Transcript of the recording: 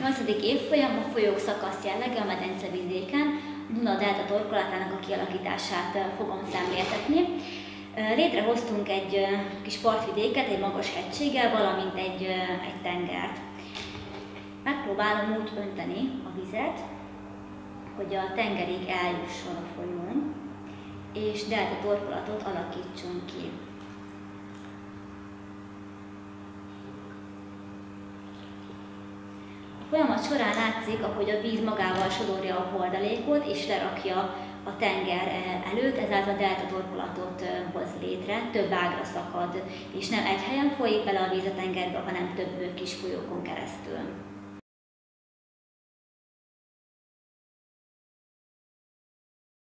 8. évfolyam a folyók szakasz jellege a medencevidéken, Duna Delta torkolatának a kialakítását fogom szemléltetni. Létrehoztunk egy kis partvidéket, egy magas hegységgel, valamint egy, egy tengert. Megpróbálom úgy önteni a vizet, hogy a tengerig eljusson a folyón, és delta torkolatot alakítson ki. Folyamat során látszik, ahogy a víz magával sodorja a hordalékot és lerakja a tenger előtt, ezáltal delta torkolatot hoz létre, több ágra szakad, és nem egy helyen folyik bele a víz a tengerbe, hanem több kis folyókon keresztül.